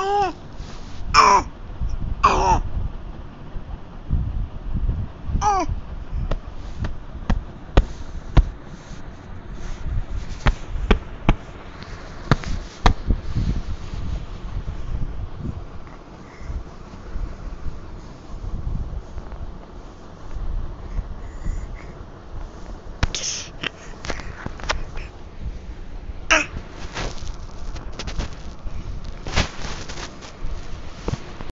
哎。